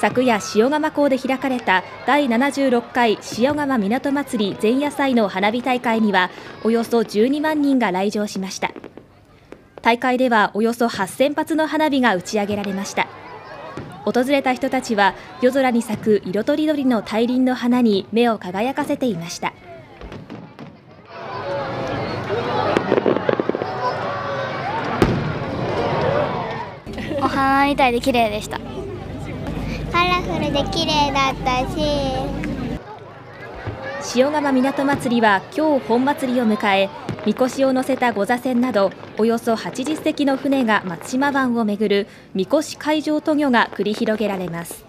昨夜塩釜港で開かれた第76回塩釜港祭り前夜祭の花火大会にはおよそ12万人が来場しました。大会ではおよそ8000発の花火が打ち上げられました。訪れた人たちは夜空に咲く色とりどりの大輪の花に目を輝かせていました。お花みたいで綺麗でした。カラフルで綺麗だったし。塩釜港祭りは今日本祭りを迎えみこしを乗せた御座船などおよそ80隻の船が松島湾を巡るみこし海上渡御が繰り広げられます。